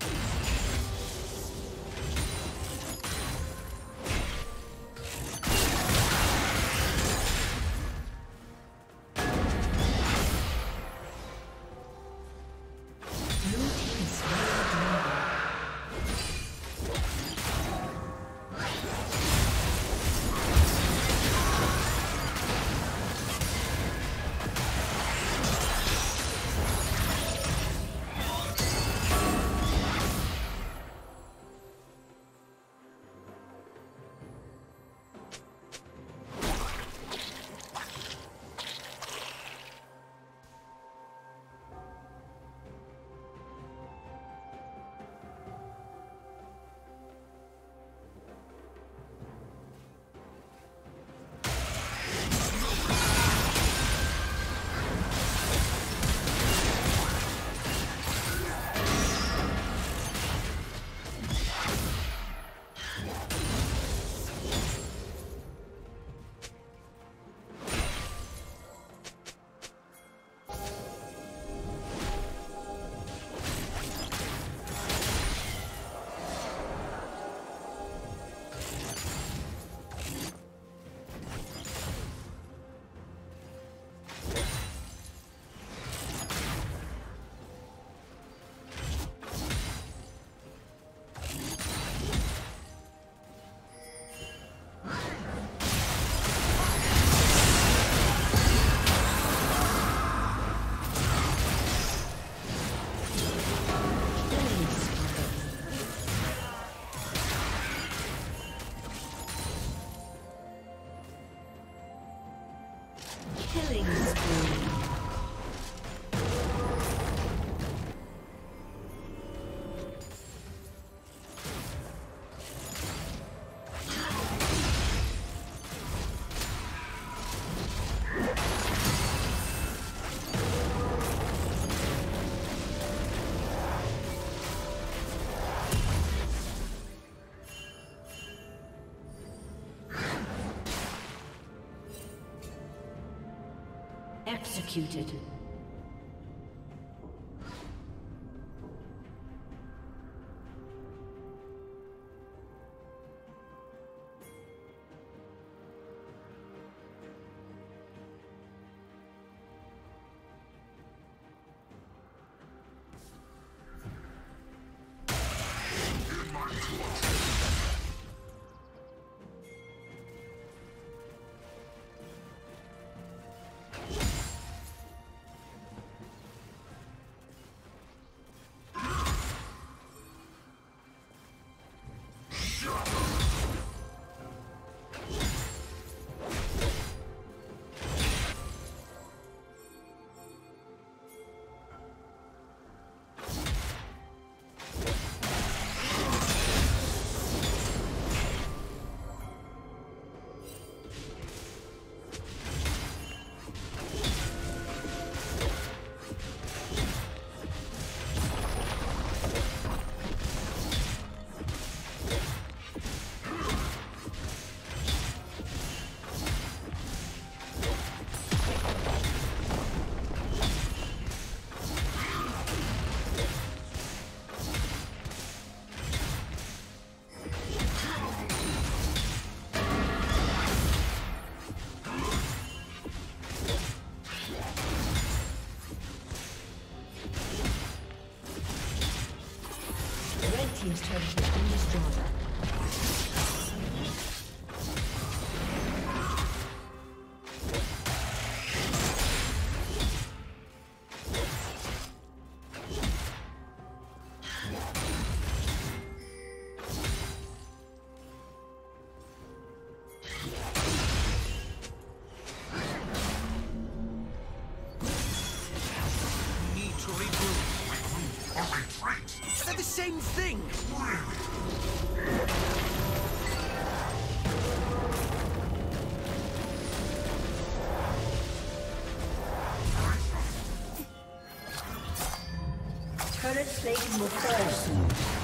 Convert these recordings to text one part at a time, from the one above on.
Yeah. executed. same thing! Current will.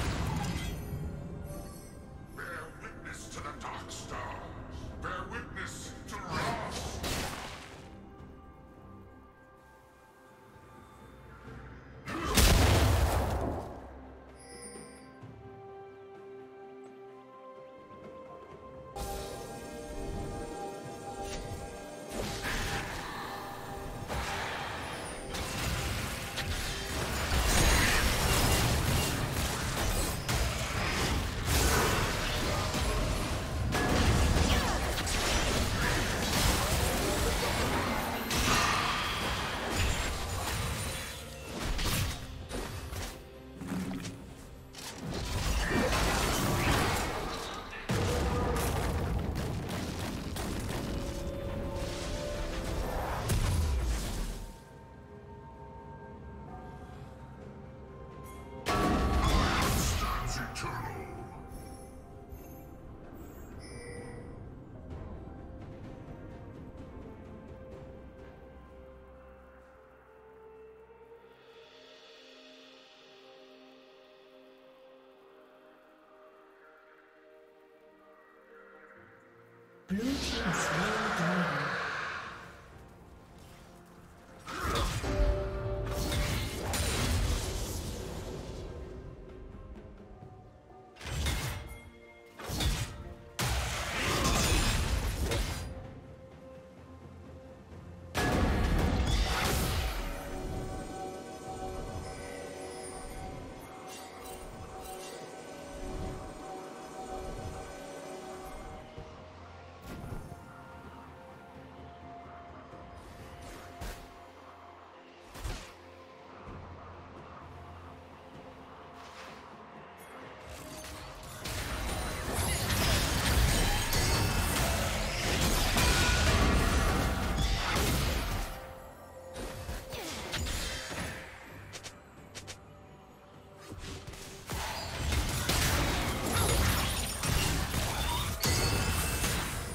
Blue team's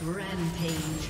Rampage.